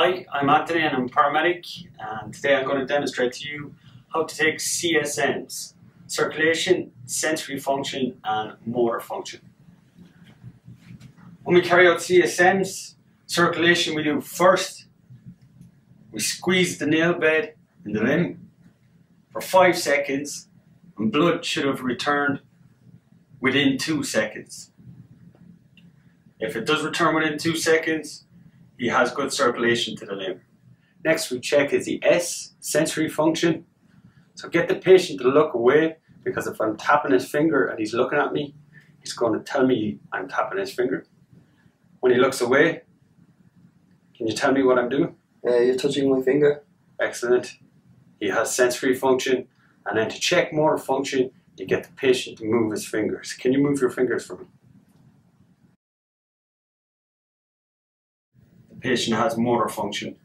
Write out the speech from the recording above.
I'm Anthony and I'm a paramedic and today I'm going to demonstrate to you how to take CSMs, circulation, sensory function and motor function. When we carry out CSMs, circulation we do first, we squeeze the nail bed in the limb for 5 seconds and blood should have returned within 2 seconds. If it does return within 2 seconds, he has good circulation to the limb. Next we check is the S, sensory function. So get the patient to look away because if I'm tapping his finger and he's looking at me, he's going to tell me I'm tapping his finger. When he looks away, can you tell me what I'm doing? Uh, you're touching my finger. Excellent. He has sensory function. And then to check motor function, you get the patient to move his fingers. Can you move your fingers for me? Patient has motor function.